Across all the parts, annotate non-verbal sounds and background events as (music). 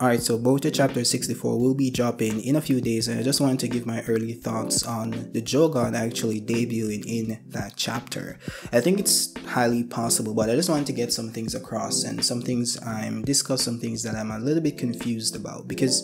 Alright, so Boruto chapter 64 will be dropping in a few days and I just wanted to give my early thoughts on the Jougan actually debuting in that chapter. I think it's highly possible, but I just wanted to get some things across and some things I'm discuss some things that I'm a little bit confused about because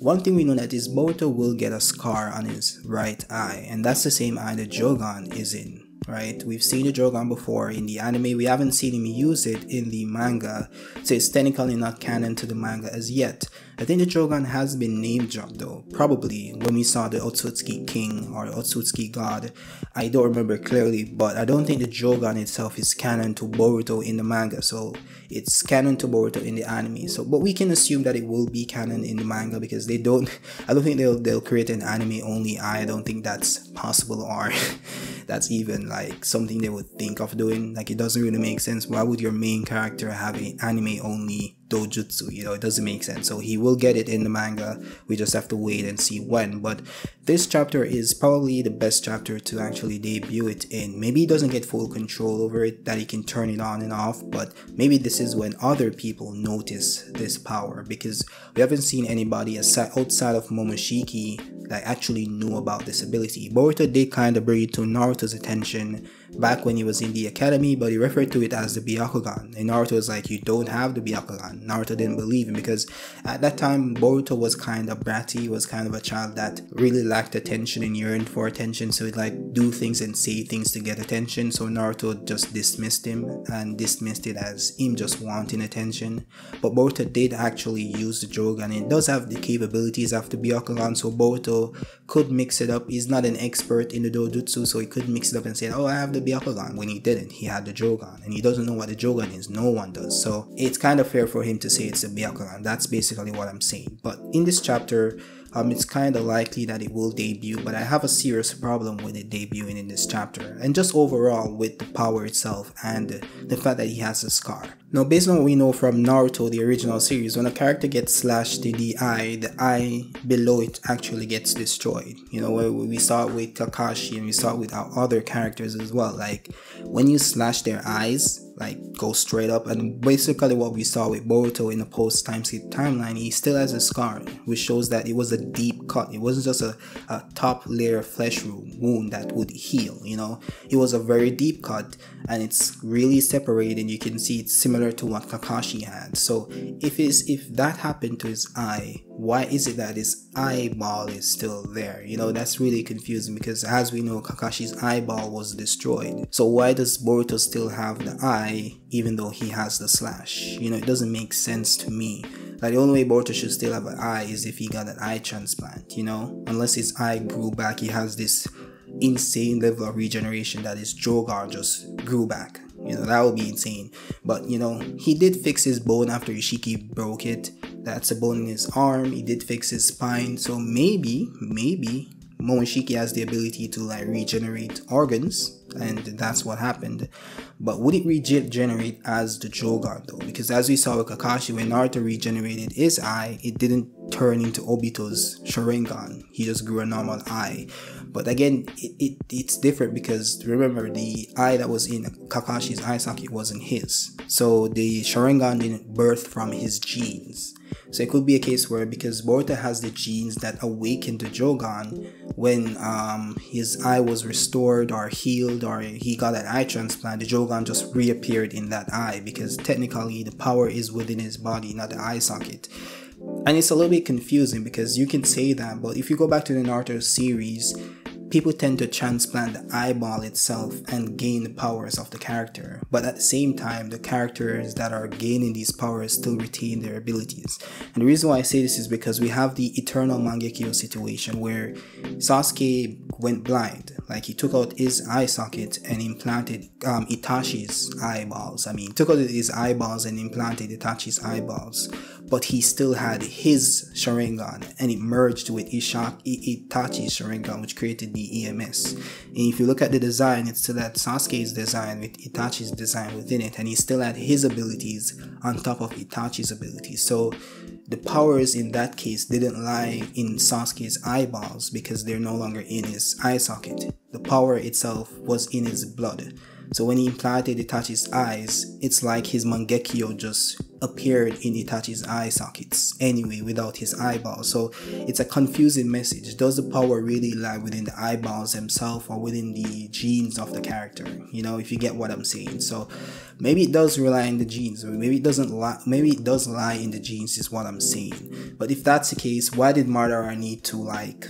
one thing we know that is Boruto will get a scar on his right eye and that's the same eye that Jougan is in right? We've seen the Jougan before in the anime. We haven't seen him use it in the manga, so it's technically not canon to the manga as yet. I think the Jougan has been name dropped though, probably when we saw the Otsutsuki King or Otsutsuki God. I don't remember clearly, but I don't think the Jougan itself is canon to Boruto in the manga, so it's canon to Boruto in the anime. So, but we can assume that it will be canon in the manga because they don't. (laughs) I don't think they'll they'll create an anime only. I don't think that's possible or (laughs) that's even like something they would think of doing. Like it doesn't really make sense. Why would your main character have an anime only dojutsu you know it doesn't make sense. So he will get it in the manga. We just have to wait and see when. But this chapter is probably the best chapter to actually debut it in. Maybe he doesn't get full control over it that he can turn it on and off but maybe this is when other people notice this power because we haven't seen anybody outside of momoshiki that actually knew about this ability. Boruto did kind of bring it to naruto's attention back when he was in the academy, but he referred to it as the Byakugan. And Naruto was like, you don't have the Byakugan. Naruto didn't believe him because at that time, Boruto was kind of bratty, was kind of a child that really lacked attention and yearned for attention. So he'd like do things and say things to get attention. So Naruto just dismissed him and dismissed it as him just wanting attention. But Boruto did actually use the Jougan. It does have the capabilities of the Byakugan, so Boruto could mix it up. He's not an expert in the Dojutsu, so he could mix it up and say, oh, I have the Byakugan when he didn't. He had the Jougan and he doesn't know what the Jougan is. No one does. So it's kind of fair for him to say it's a Byakugan. That's basically what I'm saying. But in this chapter, um, it's kind of likely that it will debut, but I have a serious problem with it debuting in this chapter, and just overall with the power itself and the fact that he has a scar. Now, based on what we know from Naruto, the original series, when a character gets slashed in the eye, the eye below it actually gets destroyed. You know, we saw it with Kakashi and we saw it with our other characters as well. Like, when you slash their eyes, like go straight up. And basically what we saw with Boruto in the post time skip timeline he still has a scar which shows that it was a deep cut. It wasn't just a, a top layer flesh wound that would heal you know? It was a very deep cut and it's really separated you can see it's similar to what Kakashi had. So if if that happened to his eye why is it that his eyeball is still there? You know, that's really confusing because as we know, Kakashi's eyeball was destroyed. So why does Boruto still have the eye even though he has the slash? You know, it doesn't make sense to me. Like the only way Boruto should still have an eye is if he got an eye transplant, you know? Unless his eye grew back, he has this insane level of regeneration that his Jougan just grew back. You know, that would be insane. But you know, he did fix his bone after Ishiki broke it that's a bone in his arm. He did fix his spine. So maybe, maybe Momoshiki has the ability to like regenerate organs, and that's what happened. But would it regenerate as the Jougan though? Because as we saw with Kakashi, when Naruto regenerated his eye, it didn't turn into Obito's Sharingan. He just grew a normal eye. But again, it, it, it's different because remember the eye that was in Kakashi's eye socket wasn't his. So the Sharingan didn't birth from his genes. So it could be a case where because Boruto has the genes that awakened the Jougan when um, his eye was restored or healed or he got an eye transplant, the Jougan just reappeared in that eye because technically the power is within his body, not the eye socket. And it's a little bit confusing because you can say that, but if you go back to the Naruto series, people tend to transplant the eyeball itself and gain the powers of the character. But at the same time, the characters that are gaining these powers still retain their abilities. And the reason why I say this is because we have the eternal Mangekyo situation where Sasuke went blind. Like he took out his eye socket and implanted um, Itachi's eyeballs. I mean, took out his eyeballs and implanted Itachi's eyeballs but he still had his Sharingan and it merged with Ishak, Itachi's Sharingan, which created the EMS. And if you look at the design, it's still had Sasuke's design with Itachi's design within it, and he still had his abilities on top of Itachi's abilities. So the powers in that case didn't lie in Sasuke's eyeballs because they're no longer in his eye socket. The power itself was in his blood. So when he implanted Itachi's eyes, it's like his Mangekyo just appeared in Itachi's eye sockets anyway without his eyeballs. So it's a confusing message. Does the power really lie within the eyeballs themselves or within the genes of the character? You know, if you get what I'm saying. So maybe it does rely in the genes. Maybe it doesn't lie. Maybe it does lie in the genes is what I'm saying. But if that's the case, why did Madara need to like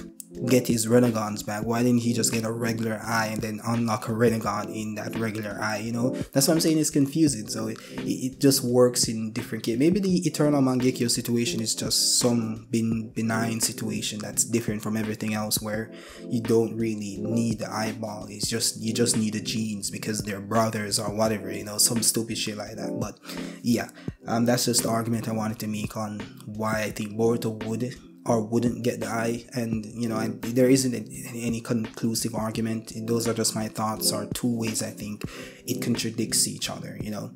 get his Rinnegans back? Why didn't he just get a regular eye and then unlock a Rinnegan in that regular eye? You know, that's what I'm saying. It's confusing. So it, it just works in different cases. Maybe the Eternal Mangekyo situation is just some ben- benign situation that's different from everything else where you don't really need the eyeball. It's just, you just need the genes because they're brothers or whatever, you know, some stupid shit like that. But yeah, um, that's just the argument I wanted to make on why I think Boruto would or wouldn't get the eye. And you know and there isn't any conclusive argument. Those are just my thoughts or two ways i think it contradicts each other you know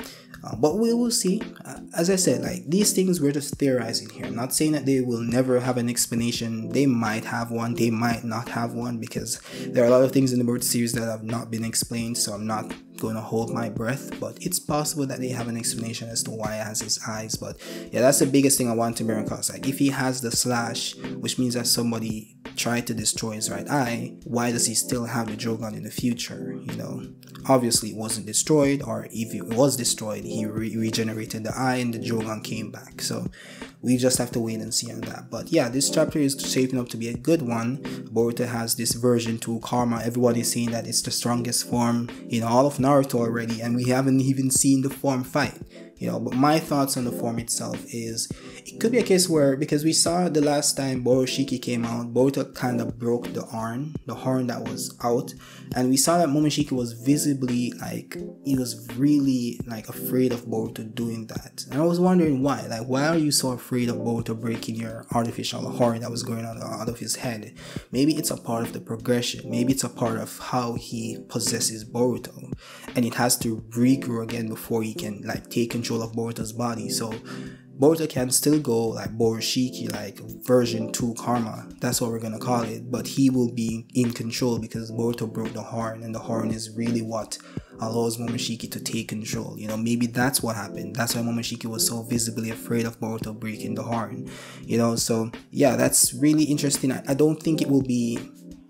uh, but we will see. Uh, as i said like these things we're just theorizing here. I'm not saying that they will never have an explanation. They might have one. They might not have one because there are a lot of things in the bird series that have not been explained so i'm not going to hold my breath, but it's possible that they have an explanation as to why he has his eyes. But yeah, that's the biggest thing I want to across. Like, if he has the slash, which means that somebody tried to destroy his right eye, why does he still have the Jougan in the future? You know, obviously it wasn't destroyed, or if it was destroyed, he re- regenerated the eye and the Jougan came back. So we just have to wait and see on that. But yeah, this chapter is shaping up to be a good one. Boruto has this version to karma. Everybody's saying that it's the strongest form in all of Naruto already, and we haven't even seen the form fight you know but my thoughts on the form itself is it could be a case where because we saw the last time Boroshiki came out Boruto kind of broke the horn the horn that was out and we saw that Momoshiki was visibly like he was really like afraid of Boruto doing that. And I was wondering why like why are you so afraid of Boruto breaking your artificial horn that was going out, out of his head? Maybe it's a part of the progression. Maybe it's a part of how he possesses Boruto. And it has to regrow again before he can like take control of Boruto's body. So Boruto can still go like Boroshiki, like version 2 Karma. That's what we're gonna call it. But he will be in control because Boruto broke the horn, and the horn is really what allows Momoshiki to take control. You know, maybe that's what happened. That's why Momoshiki was so visibly afraid of Boruto breaking the horn. You know, so yeah, that's really interesting. I, I don't think it will be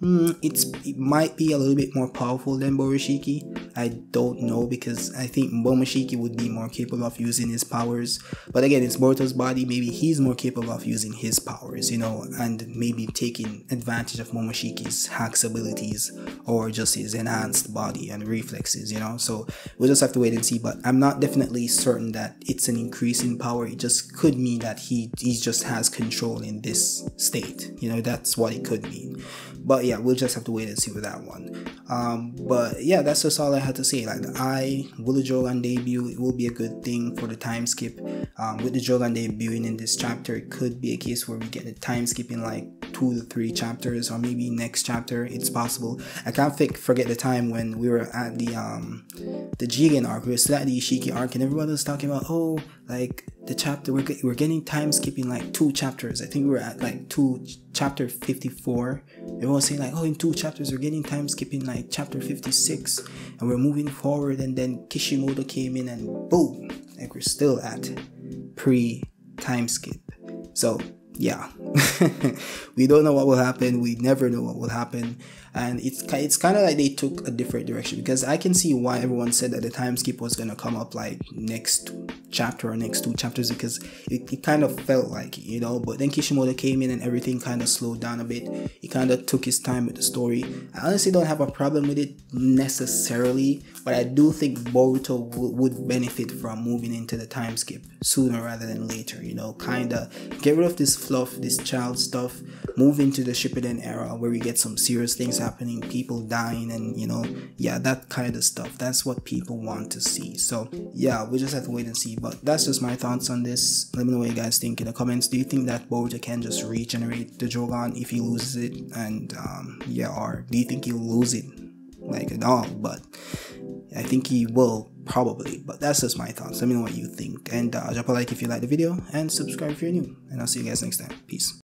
Mm, it's it might be a little bit more powerful than Boroshiki. I don't know because I think Momoshiki would be more capable of using his powers. But again, it's Boruto's body. Maybe he's more capable of using his powers, you know, and maybe taking advantage of Momoshiki's hacks abilities or just his enhanced body and reflexes, you know. So we'll just have to wait and see. But I'm not definitely certain that it's an increase in power. It just could mean that he he just has control in this state. You know, that's what it could mean. But yeah, we'll just have to wait and see with that one. Um, but yeah, that's just all I had to say. Like the I will the Jougan debut, it will be a good thing for the time skip. Um, with the Jougan debuting in this chapter, it could be a case where we get a time skip in like two to three chapters, or maybe next chapter. It's possible. I can't forget the time when we were at the um the Jigen arc, we were still at the Ishiki arc, and everyone was talking about oh like the chapter we're, we're getting time skipping like two chapters. I think we're at like two chapter 54 everyone's saying like oh in two chapters we're getting time skipping like chapter 56 and we're moving forward and then kishimoto came in and boom like we're still at pre time skip. So yeah (laughs) we don't know what will happen we never know what will happen and it's it's kind of like they took a different direction because i can see why everyone said that the time skip was going to come up like next chapter or next two chapters because it, it kind of felt like you know. But then Kishimoto came in and everything kind of slowed down a bit. He kind of took his time with the story. I honestly don't have a problem with it necessarily, but I do think Boruto would benefit from moving into the time skip sooner rather than later. You know, kind of get rid of this fluff, this child stuff, move into the Shippuden era where we get some serious things happening, people dying, and you know, yeah, that kind of stuff. That's what people want to see. So yeah, we just have to wait and see. But that's just my thoughts on this. Let me know what you guys think in the comments. Do you think that Boruto can just regenerate the Jougan if he loses it? And um, yeah, or do you think he'll lose it like at all? But I think he will probably. But that's just my thoughts. Let me know what you think. And uh, drop a like if you like the video and subscribe if you're new. And I'll see you guys next time. Peace.